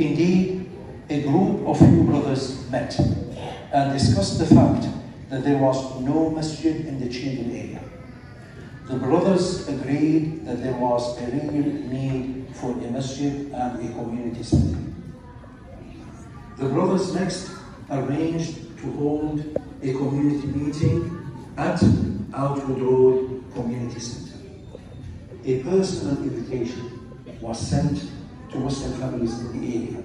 Indeed, a group of few brothers met and discussed the fact that there was no masjid in the Cheadle area. The brothers agreed that there was a real need for a masjid and a community center. The brothers next arranged to hold a community meeting at Outwood Road Community Center. A personal invitation was sent to Muslim families in the area